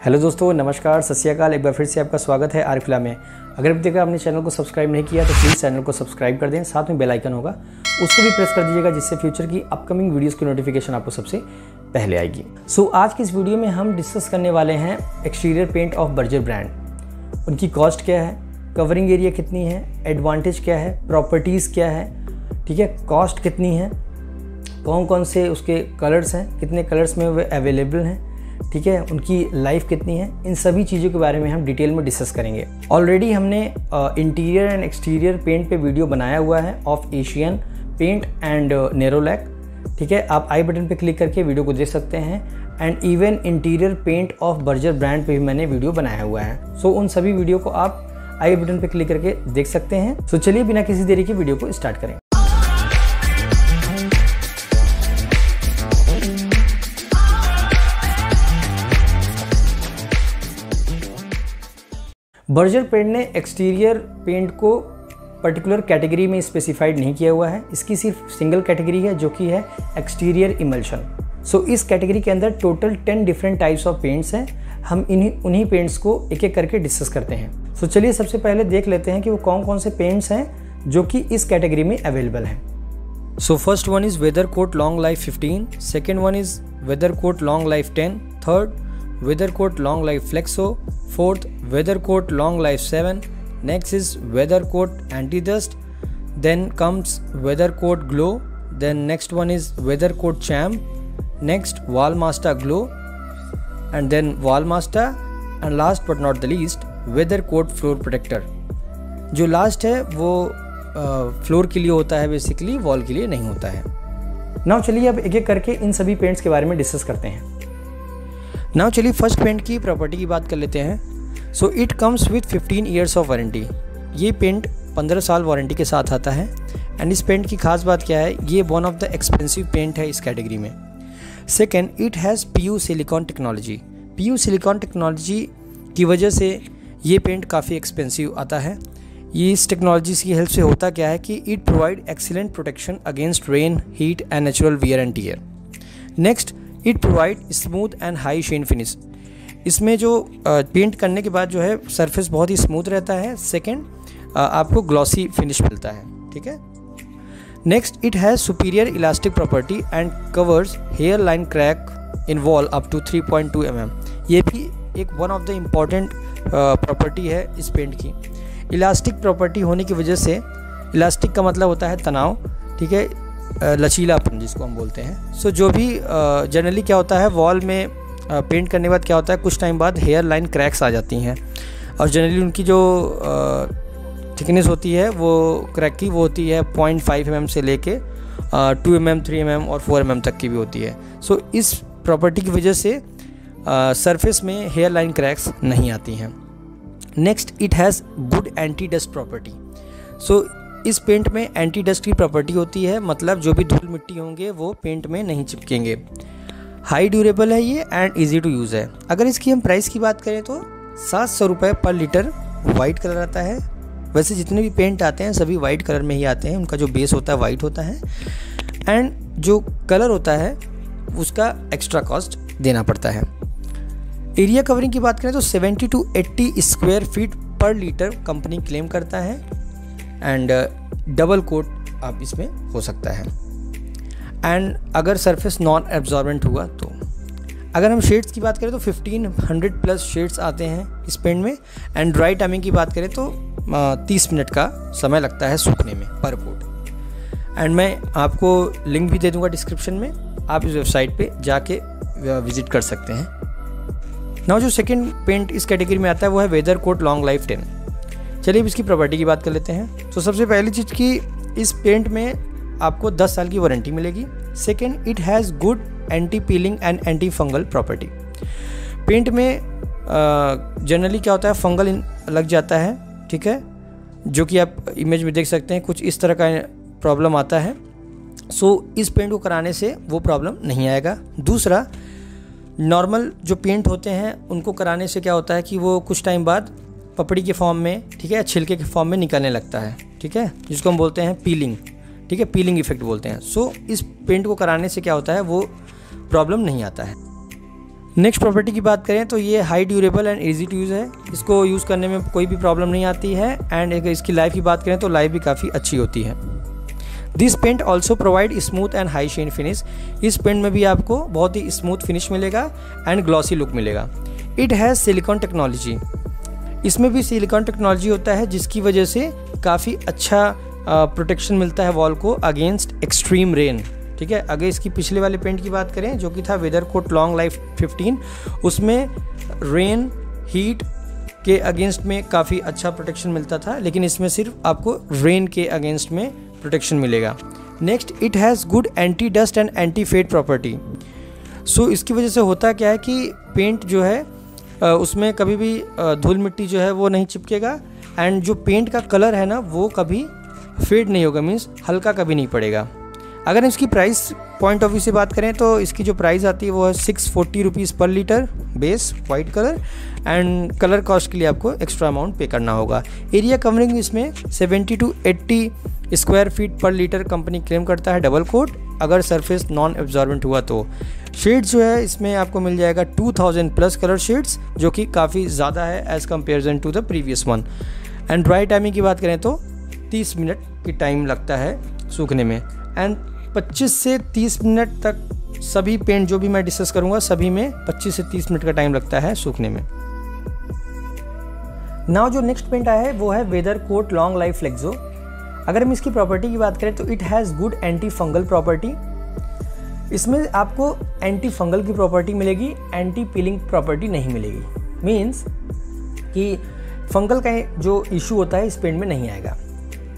Hello दोस्तों नमस्कार सत श्रीकाल एक बार फिर से आपका स्वागत है आरफिला में। अगर अभी तक आपने चैनल को सब्सक्राइब नहीं किया तो प्लीज़ चैनल को सब्सक्राइब कर दें साथ में बेल आइकन होगा। उसको भी प्रेस कर दीजिएगा जिससे फ्यूचर की अपकमिंग वीडियोस की नोटिफिकेशन आपको सबसे पहले आएगी। सो so, आज की इस वीडियो में हम डिस्कस करने वाले हैं exterior paint of Berger brand. उनकी कॉस्ट क्या है कवरिंग एरिया कितनी है एडवांटेज क्या है प्रॉपर्टीज़ क्या है ठीक है कॉस्ट कितनी है कौन कौन से उसके कलर्स हैं कितने कलर्स में वे अवेलेबल हैं ठीक है उनकी लाइफ कितनी है इन सभी चीज़ों के बारे में हम डिटेल में डिस्कस करेंगे। ऑलरेडी हमने इंटीरियर एंड एक्सटीरियर पेंट पे वीडियो बनाया हुआ है of Asian paint and Nerolac ठीक है आप आई बटन पे क्लिक करके वीडियो को देख सकते हैं। And even interior paint of Berger brand पे भी मैंने वीडियो बनाया हुआ है। सो so, उन सभी वीडियो को आप आई बटन पे क्लिक करके देख सकते हैं। सो so, चलिए बिना किसी देरी के वीडियो को स्टार्ट करें। बर्जर पेंट ने एक्सटीरियर पेंट को पर्टिकुलर कैटेगरी में स्पेसिफाइड नहीं किया हुआ है। इसकी सिर्फ़ सिंगल कैटेगरी है जो कि है एक्सटीरियर इमल्शन। सो इस कैटेगरी के अंदर total ten different types of paints हैं। हम इन्हीं उन्हीं पेंट्स को एक एक करके डिस्कस करते हैं। सो so, चलिए सबसे पहले देख लेते हैं कि वो कौन कौन से पेंट्स हैं जो कि इस कैटेगरी में अवेलेबल हैं। So first one is weather coat long life 15 second one is weather coat long life 10 third weather coat long life flexo fourth weather coat long life seven next is weather coat anti dust then comes weather coat glow then next one is weather coat champ next wall masta glow and then wall masta and last but not the least weather coat floor protector जो last है, वो floor के लिए होता है basically wall के लिए नहीं होता है। नाउ चलिए अब एक एक करके इन सभी पेंट्स के बारे में डिस्कस करते हैं। नाउ चलिए फ़र्स्ट पेंट की प्रॉपर्टी की बात कर लेते हैं। So it comes with 15 years of warranty ये पेंट 15 साल वारंटी के साथ आता है। एंड इस पेंट की खास बात क्या है? ये one of the expensive paint है इस कैटेगरी में। Second it has P U silicone technology P U silicone technology की वजह से ये पेंट काफ़ी एक्सपेंसिव आता है। ये इस टेक्नोलॉजी की हेल्प से होता क्या है कि it provide excellent protection against rain heat and natural wear and tear next it provide smooth and high sheen finish इसमें जो पेंट करने के बाद जो है सरफेस बहुत ही स्मूथ रहता है। सेकेंड आपको ग्लॉसी फिनिश मिलता है। ठीक है? Next it has superior elastic property and covers hairline crack in wall up to 3.2 point mm. ये भी एक one of the important property है इस पेंट की। इलास्टिक प्रॉपर्टी होने की वजह से इलास्टिक का मतलब होता है तनाव। ठीक है? लचीलापन जिसको हम बोलते हैं। सो जो भी जनरली क्या होता है वॉल में पेंट करने के बाद क्या होता है कुछ टाइम बाद हेयर लाइन क्रैक्स आ जाती हैं। और जनरली उनकी जो थिकनेस होती है वो क्रैक की वो होती है पॉइंट फाइव एम से लेके two M M three M M और फोर एम एम तक की भी होती है। सो so, इस प्रॉपर्टी की वजह से सरफेस में हेयर लाइन क्रैक्स नहीं आती हैं। Next it has good anti dust property so इस पेंट में एंटी डस्ट की प्रॉपर्टी होती है मतलब जो भी धूल मिट्टी होंगे, वो पेंट में नहीं चिपकेंगे। हाई ड्यूरेबल है ये एंड ईजी टू यूज़ है। अगर इसकी हम प्राइस की बात करें तो सात सौ रुपये पर लीटर वाइट कलर आता है। वैसे जितने भी पेंट आते हैं, सभी वाइट कलर में ही आते हैं। उनका जो बेस होता है वाइट होता है। एंड जो कलर होता है, उसका एक्स्ट्रा कॉस्ट देना पड़ता है। एरिया कवरिंग की बात करें तो 70 to 80 square feet per litre company claim करता है। एंड डबल कोट आप इसमें हो सकता है। एंड, अगर सरफेस नॉन एब्जॉर्बेंट हुआ तो। अगर हम शेड्स की बात करें तो 1500 प्लस शेड्स आते हैं इस पेंट में। एंड ड्राई टाइमिंग की बात करें तो तीस मिनट का समय लगता है सूखने में पर कोट एंड मैं आपको लिंक भी दे दूँगा डिस्क्रिप्शन में। आप इस वेबसाइट पे जाके विज़िट कर सकते हैं। नाउ जो सेकेंड पेंट इस कैटेगरी में आता है वो है weather coat long life ten चलिए अब इसकी प्रॉपर्टी की बात कर लेते हैं। तो सबसे पहली चीज़ की इस पेंट में आपको 10 साल की वारंटी मिलेगी। Second it has good anti peeling and anti fungal property paint में जनरली क्या होता है? फंगल लग जाता है ठीक है? जो कि आप इमेज में देख सकते हैं कुछ इस तरह का प्रॉब्लम आता है। सो so, इस पेंट को कराने से वो प्रॉब्लम नहीं आएगा। दूसरा नॉर्मल जो पेंट होते हैं उनको कराने से क्या होता है कि वो कुछ टाइम बाद पपड़ी के फॉर्म में, ठीक है, छिलके के फॉर्म में निकलने लगता है, ठीक है, जिसको हम बोलते हैं पीलिंग ठीक है पीलिंग इफ़ेक्ट बोलते हैं। सो इस पेंट को कराने से क्या होता है, वो प्रॉब्लम नहीं आता है। नेक्स्ट प्रॉपर्टी की बात करें तो ये high durable and easy to use है। इसको यूज़ करने में कोई भी प्रॉब्लम नहीं आती है एंड अगर इसकी लाइफ की बात करें तो लाइफ भी काफ़ी अच्छी होती है। This paint also provide smooth and high sheen finish इस पेंट में भी आपको बहुत ही स्मूथ फिनिश मिलेगा एंड ग्लॉसी लुक मिलेगा। इट हैज़ सिलिकॉन टेक्नोलॉजी इसमें भी सिलिकॉन टेक्नोलॉजी होता है, जिसकी वजह से काफ़ी अच्छा प्रोटेक्शन मिलता है वॉल को अगेंस्ट एक्सट्रीम रेन ठीक है? अगर इसकी पिछले वाले पेंट की बात करें, जो कि था वेदर कोट लॉन्ग लाइफ 15 उसमें रेन हीट के अगेंस्ट में काफ़ी अच्छा प्रोटेक्शन मिलता था, लेकिन इसमें सिर्फ़ आपको रेन के अगेंस्ट में प्रोटेक्शन मिलेगा। Next it has good anti dust and anti fade property so इसकी वजह से होता क्या है कि पेंट जो है उसमें कभी भी धूल मिट्टी जो है वो नहीं चिपकेगा एंड जो पेंट का कलर है ना, वो कभी फेड नहीं होगा मीन्स हल्का कभी नहीं पड़ेगा। अगर इसकी प्राइस पॉइंट ऑफ़ व्यू से बात करें तो इसकी जो प्राइस आती है वो है six forty rupees per litre base white colour and colour cost के लिए आपको एक्स्ट्रा अमाउंट पे करना होगा। एरिया कवरिंग इसमें 70 to 80 square feet per litre company claim करता है डबल कोट अगर सरफेस नॉन एब्जॉर्बेंट हुआ तो। शेड्स जो है, इसमें आपको मिल जाएगा 2000 प्लस कलर शेड्स जो कि काफ़ी ज़्यादा है as comparison to the previous one and dry timing की बात करें तो 30 मिनट की टाइम लगता है सूखने में। एंड 25 से 30 मिनट तक सभी पेंट जो भी मैं डिस्कस करूँगा, सभी में 25 से 30 मिनट का टाइम लगता है सूखने में। नाउ जो नेक्स्ट पेंट आया है, वो है weather coat long life flexo अगर हम इसकी प्रॉपर्टी की बात करें तो it has good anti fungal property इसमें आपको एंटी फंगल की प्रॉपर्टी मिलेगी एंटी पीलिंग प्रॉपर्टी नहीं मिलेगी। मीन्स कि फंगल का जो इशू होता है, इस पेंट में नहीं आएगा।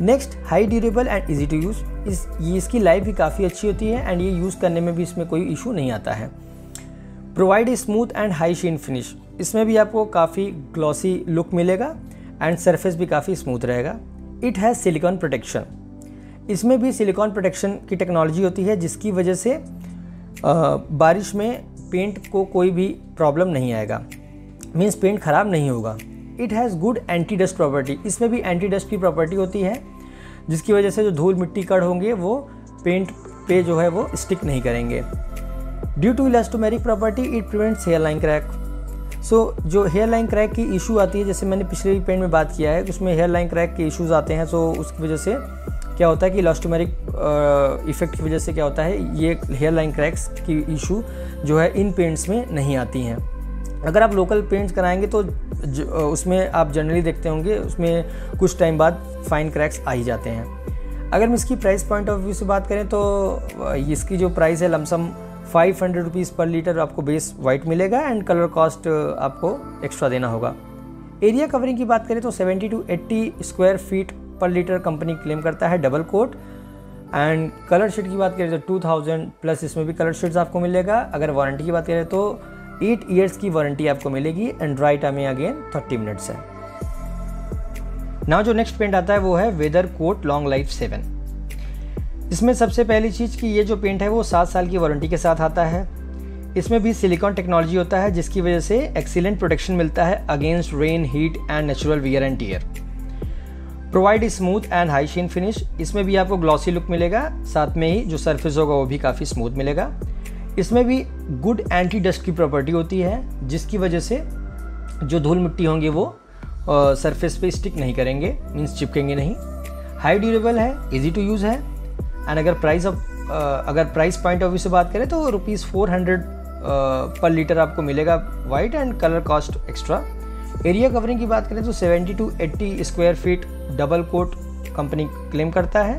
Next high durable and easy to use इस, ये इसकी लाइफ भी काफ़ी अच्छी होती है एंड ये यूज़ करने में भी इसमें कोई इशू नहीं आता है। Provide smooth and high sheen finish इसमें भी आपको काफ़ी ग्लॉसी लुक मिलेगा एंड सरफेस भी काफ़ी स्मूथ रहेगा। इट हैज़ सिलिकॉन प्रोटेक्शन इसमें भी सिलिकॉन प्रोटेक्शन की टेक्नोलॉजी होती है, जिसकी वजह से बारिश में पेंट को कोई भी प्रॉब्लम नहीं आएगा। मीन्स पेंट ख़राब नहीं होगा। It has good anti dust property इसमें भी एंटी डस्ट की प्रॉपर्टी होती है, जिसकी वजह से जो धूल मिट्टी कड़ होंगे, वो पेंट पे जो है, वो स्टिक नहीं करेंगे। Due to elastomeric property it prevents hairline crack so जो हेयर लाइन क्रैक की इशू आती है, जैसे मैंने पिछले पेंट में बात किया है, उसमें हेयर लाइन क्रैक के इश्यूज़ आते हैं सो उसकी वजह से क्या होता है कि इलास्टोमेरिक इफ़ेक्ट की वजह से क्या होता है, ये हेयर लाइन क्रैक्स की इशू जो है, इन पेंट्स में नहीं आती हैं। अगर आप लोकल पेंट्स कराएँगे तो उसमें आप जनरली देखते होंगे, उसमें कुछ टाइम बाद फाइन क्रैक्स आ ही जाते हैं। अगर हम इसकी प्राइस पॉइंट ऑफ़ व्यू से बात करें तो इसकी जो प्राइस है lumpsum five hundred rupees per litre आपको बेस वाइट मिलेगा एंड कलर कॉस्ट आपको एक्स्ट्रा देना होगा। एरिया कवरिंग की बात करें तो 70 to 80 square feet per litre company claim करता है double coat. And colour sheet की बात करें तो 2000 प्लस इसमें भी कलर शीट्स आपको मिलेगा। अगर वारंटी की बात करें तो एट ईयर्स की वारंटी आपको मिलेगी। And right again thirty minutes है। नाउ जो नेक्स्ट पेंट आता है वो है weather coat long life seven इसमें सबसे पहली चीज़ कि ये जो पेंट है वो सात साल की वारंटी के साथ आता है। इसमें भी सिलिकॉन टेक्नोलॉजी होता है, जिसकी वजह से एक्सीलेंट प्रोटेक्शन मिलता है against rain heat and natural wear and tear provide smooth and high sheen finish इसमें भी आपको ग्लॉसी लुक मिलेगा। साथ में ही जो सरफेस होगा, वो भी काफ़ी स्मूथ मिलेगा। इसमें भी गुड एंटी डस्ट की प्रॉपर्टी होती है, जिसकी वजह से जो धूल मिट्टी होंगे वो सरफेस पे स्टिक नहीं करेंगे मीन्स चिपकेंगे नहीं। हाई ड्यूरेबल है इजी टू यूज़ है। एंड अगर प्राइस ऑफ़ अगर प्राइस पॉइंट ऑफ़ व्यू से बात करें तो rupees four hundred per litre आपको मिलेगा। White and colour cost extra area covering की बात करें तो 70 to 80 square feet double coat company claim करता है।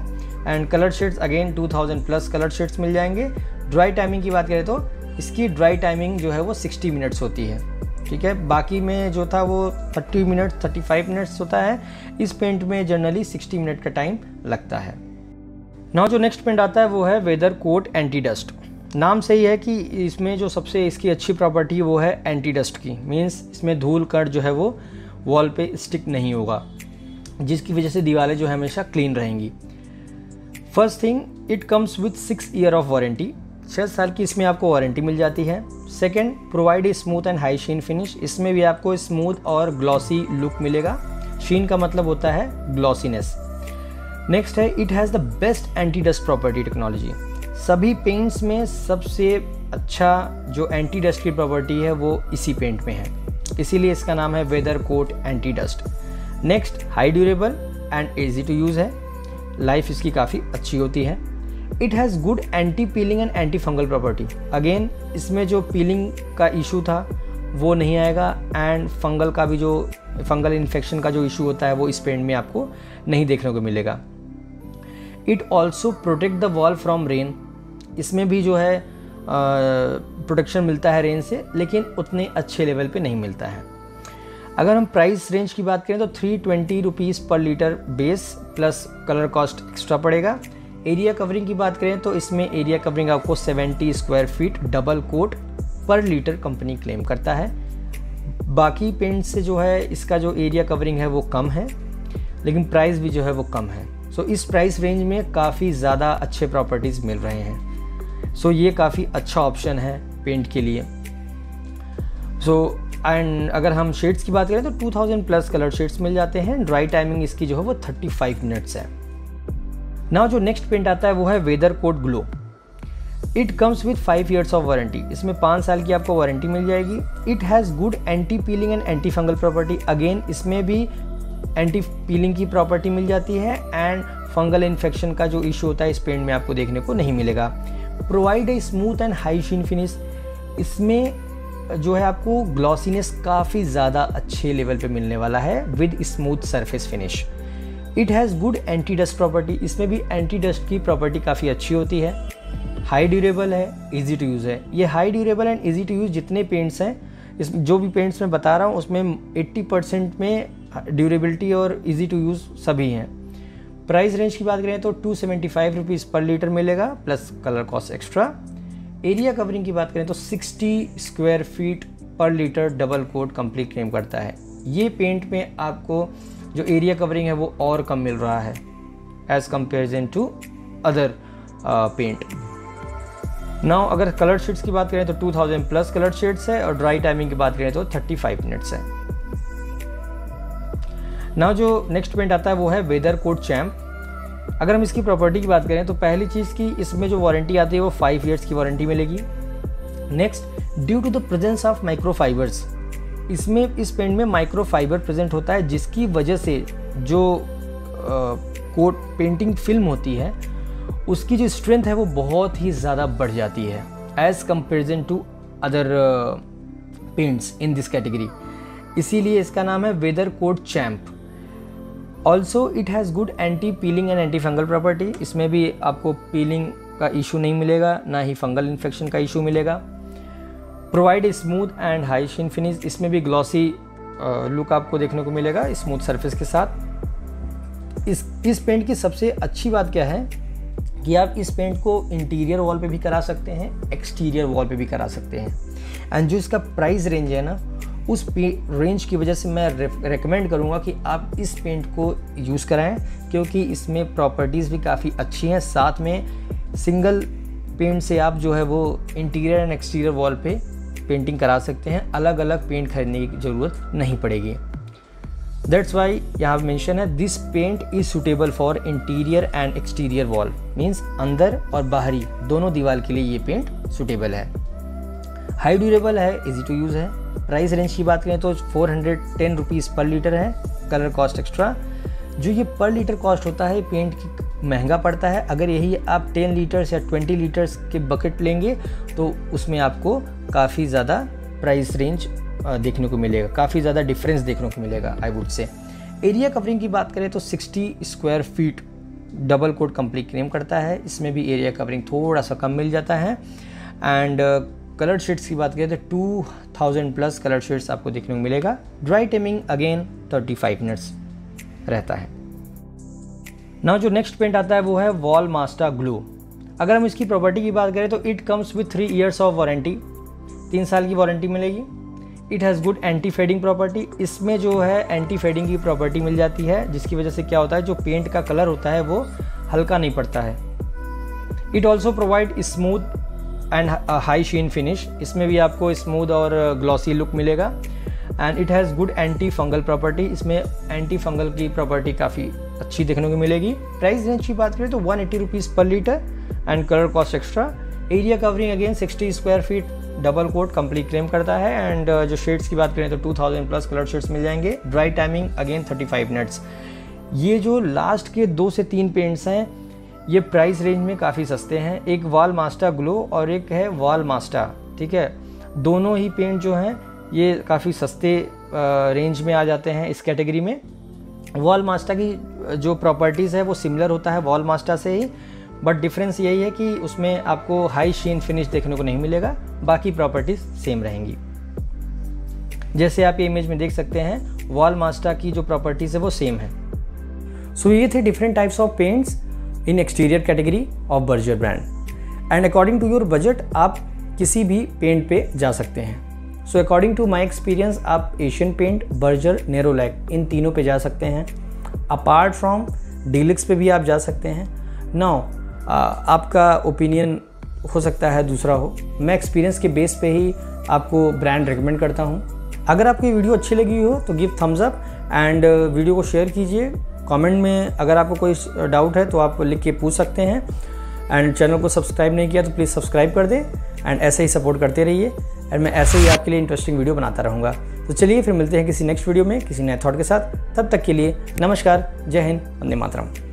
And colour shades again 2000 plus colour shades मिल जाएँगे। ड्राई टाइमिंग की बात करें तो इसकी ड्राई टाइमिंग जो है वो 60 मिनट्स होती है। ठीक है? बाकी में जो था वो 30 मिनट 35 मिनट्स होता है। इस पेंट में जनरली 60 मिनट का टाइम लगता है। नाउ जो नेक्स्ट पेंट आता है वो है वेदर कोट एंटी डस्ट नाम सही है कि इसमें जो सबसे इसकी अच्छी प्रॉपर्टी वो है एंटी डस्ट की। मीन्स इसमें धूल कट जो है वो वॉल पे स्टिक नहीं होगा, जिसकी वजह से दीवारें जो है हमेशा क्लीन रहेंगी। First thing it comes with six year of warranty छः साल की इसमें आपको वारंटी मिल जाती है। Second provide a smooth and high sheen finish इसमें भी आपको स्मूथ और ग्लॉसी लुक मिलेगा। शीन का मतलब होता है ग्लॉसीनेस नेक्स्ट है it has the best anti dust property technology सभी पेंट्स में सबसे अच्छा जो एंटी डस्ट की प्रॉपर्टी है वो इसी पेंट में है। इसीलिए इसका नाम है weather coat anti dust next high durable and easy to use है। लाइफ इसकी काफ़ी अच्छी होती है। It has good anti peeling and anti fungal property again इसमें जो पीलिंग का इशू था, वो नहीं आएगा एंड फंगल का भी जो फंगल इन्फेक्शन का जो इशू होता है, वो इस पेंट में आपको नहीं देखने को मिलेगा। It also protect the wall from rain इसमें भी जो है प्रोटेक्शन मिलता है रेंज से लेकिन उतने अच्छे लेवल पे नहीं मिलता है। अगर हम प्राइस रेंज की बात करें तो three twenty rupees per litre base plus colour cost extra पड़ेगा। एरिया कवरिंग की बात करें तो इसमें एरिया कवरिंग आपको 70 square feet double coat per litre company claim करता है। बाकी पेंट से जो है इसका जो एरिया कवरिंग है वो कम है लेकिन प्राइस भी जो है वो कम है। सो so, इस प्राइस रेंज में काफ़ी ज़्यादा अच्छे प्रॉपर्टीज़ मिल रहे हैं। सो ये काफ़ी अच्छा ऑप्शन है पेंट के लिए। सो so, एंड अगर हम शेड्स की बात करें तो 2000 प्लस कलर शेड्स मिल जाते हैं। ड्राई टाइमिंग इसकी जो है वो 35 मिनट्स है। ना जो नेक्स्ट पेंट आता है वो है weather coat glow. It comes with five years of warranty इसमें पाँच साल की आपको वारंटी मिल जाएगी। It has good anti peeling and anti fungal property again इसमें भी एंटी पीलिंग की प्रॉपर्टी मिल जाती है। एंड फंगल इन्फेक्शन का जो इशू होता है इस पेंट में आपको देखने को नहीं मिलेगा। Provide a smooth and high sheen finish इसमें जो है आपको ग्लॉसीनेस काफ़ी ज़्यादा अच्छे लेवल पे मिलने वाला है with smooth surface finish it has good anti dust property इसमें भी एंटी डस्ट की प्रॉपर्टी काफ़ी अच्छी होती है। हाई ड्यूरेबल है इजी टू यूज़ है। ये high durable and easy to use जितने पेंट्स हैं, इस जो भी पेंट्स मैं बता रहा हूँ, उसमें 80 परसेंट में ड्यूरेबिलिटी और इजी टू यूज़ सभी हैं। प्राइस रेंज की बात करें तो two seventy five rupees per litre मिलेगा plus colour cost extra area covering की बात करें तो 60 square feet per litre double coat complete claim करता है। ये पेंट में आपको जो एरिया कवरिंग है वो और कम मिल रहा है as comparison to other paint now अगर कलर शेड्स की बात करें तो 2000 प्लस कलर शेड्स है और ड्राई टाइमिंग की बात करें तो 35 मिनट्स है। नाउ जो नेक्स्ट पेंट आता है, वो है वेदर कोट चैम्प अगर हम इसकी प्रॉपर्टी की बात करें तो पहली चीज़ की इसमें जो वारंटी आती है, वो फाइव ईयर्स की वारंटी मिलेगी. Next due to the presence of microfibers इसमें, इस पेंट में माइक्रो फाइबर प्रेजेंट होता है, जिसकी वजह से जो कोट पेंटिंग फ़िल्म होती है, उसकी जो स्ट्रेंथ है, वो बहुत ही ज़्यादा बढ़ जाती है as comparison to other paints in this category इसीलिए इसका नाम है weather coat champ also it has good anti peeling and anti fungal property इसमें भी आपको पीलिंग का इशू नहीं मिलेगा, ना ही फंगल इन्फेक्शन का इशू मिलेगा। Provide smooth and high sheen finish इसमें भी ग्लॉसी लुक आपको देखने को मिलेगा स्मूथ सरफेस के साथ। इस इस पेंट की सबसे अच्छी बात क्या है कि आप इस पेंट को इंटीरियर वॉल पे भी करा सकते हैं एक्सटीरियर वॉल पे भी करा सकते हैं। एंड जो इसका प्राइस रेंज है ना उस रेंज की वजह से मैं रेकमेंड करूँगा कि आप इस पेंट को यूज़ कराएँ, क्योंकि इसमें प्रॉपर्टीज़ भी काफ़ी अच्छी हैं। साथ में सिंगल पेंट से आप जो है वो इंटीरियर एंड एक्सटीरियर वॉल पे पेंटिंग करा सकते हैं। अलग अलग पेंट खरीदने की ज़रूरत नहीं पड़ेगी। दैट्स वाई यहाँ मेंशन है this paint is suitable for interior and exterior wall means अंदर और बाहरी, दोनों दीवार के लिए ये पेंट सुटेबल है। हाई ड्यूरेबल है इजी टू यूज़ है। प्राइस रेंज की बात करें तो four hundred ten rupees per litre है कलर कॉस्ट एक्स्ट्रा जो ये पर लीटर कॉस्ट होता है पेंट की महँगा पड़ता है। अगर यही आप 10 लीटर्स या 20 लीटर्स के बकेट लेंगे तो उसमें आपको काफ़ी ज़्यादा प्राइस रेंज देखने को मिलेगा। काफ़ी ज़्यादा डिफरेंस देखने को मिलेगा I would say area covering की बात करें तो 60 square feet double coat complete claim करता है। इसमें भी एरिया कवरिंग थोड़ा सा कम मिल जाता है। एंड कलर शेड्स की बात करें तो two thousand plus colour shades आपको देखने को मिलेगा। Dry timing again thirty five minutes रहता है। ना जो नेक्स्ट पेंट आता है वो है वॉल मास्टर ग्लू अगर हम इसकी प्रॉपर्टी की बात करें तो it comes with three years of warranty तीन साल की वारंटी मिलेगी। It has good anti fading property इसमें जो है एंटी फेडिंग की प्रॉपर्टी मिल जाती है, जिसकी वजह से क्या होता है, जो पेंट का कलर होता है वो हल्का नहीं पड़ता है। It also provide smooth and high sheen finish इसमें भी आपको स्मूथ और ग्लॉसी लुक मिलेगा। And it has good anti fungal property इसमें एंटी फंगल की प्रॉपर्टी काफ़ी अच्छी देखने को मिलेगी। प्राइस रेंज की बात करें तो one eighty rupees per litre and colour cost extra area covering again 60 square feet double coat complete claim करता है। एंड uh, जो शेड्स की बात करें तो 2000 प्लस कलर शेड्स मिल जाएँगे। ड्राई टाइमिंग अगेन 35 मिनट्स ये जो लास्ट के दो से तीन पेंट्स हैं ये प्राइस रेंज में काफ़ी सस्ते हैं। एक वॉल मास्टर ग्लो और एक है वॉल मास्टर ठीक है? दोनों ही पेंट जो हैं ये काफ़ी सस्ते रेंज में आ जाते हैं इस कैटेगरी में। वॉल मास्टर की जो प्रॉपर्टीज़ है वो सिमिलर होता है वॉल मास्टर से ही। बट डिफरेंस यही है कि उसमें आपको हाई शीन फिनिश देखने को नहीं मिलेगा बाकी प्रॉपर्टीज़ सेम रहेंगी। जैसे आप ये इमेज में देख सकते हैं वॉल मास्टर की जो प्रॉपर्टीज़ है वो सेम है। सो so, ये थे different types of paints in exterior category of Berger brand and according to your budget आप किसी भी पेंट पे जा सकते हैं. So according to my experience आप एशियन पेंट बर्जर नेरोलैक इन तीनों पे जा सकते हैं. अपार्ट फ्रॉम डीलक्स पे भी आप जा सकते हैं. नाउ आपका ओपिनियन हो सकता है दूसरा हो. मैं एक्सपीरियंस के बेस पे ही आपको ब्रांड रिकमेंड करता हूँ. अगर आपको वीडियो अच्छी लगी हो तो give thumbs up and video को शेयर कीजिए. कमेंट में अगर आपको कोई डाउट है तो आप लिख के पूछ सकते हैं। एंड चैनल को सब्सक्राइब नहीं किया तो प्लीज़ सब्सक्राइब कर दें एंड ऐसे ही सपोर्ट करते रहिए। एंड मैं ऐसे ही आपके लिए इंटरेस्टिंग वीडियो बनाता रहूँगा। तो चलिए फिर मिलते हैं किसी नेक्स्ट वीडियो में, किसी नए थॉट के साथ। तब तक के लिए नमस्कार, जय हिंद, वंदे मातरम।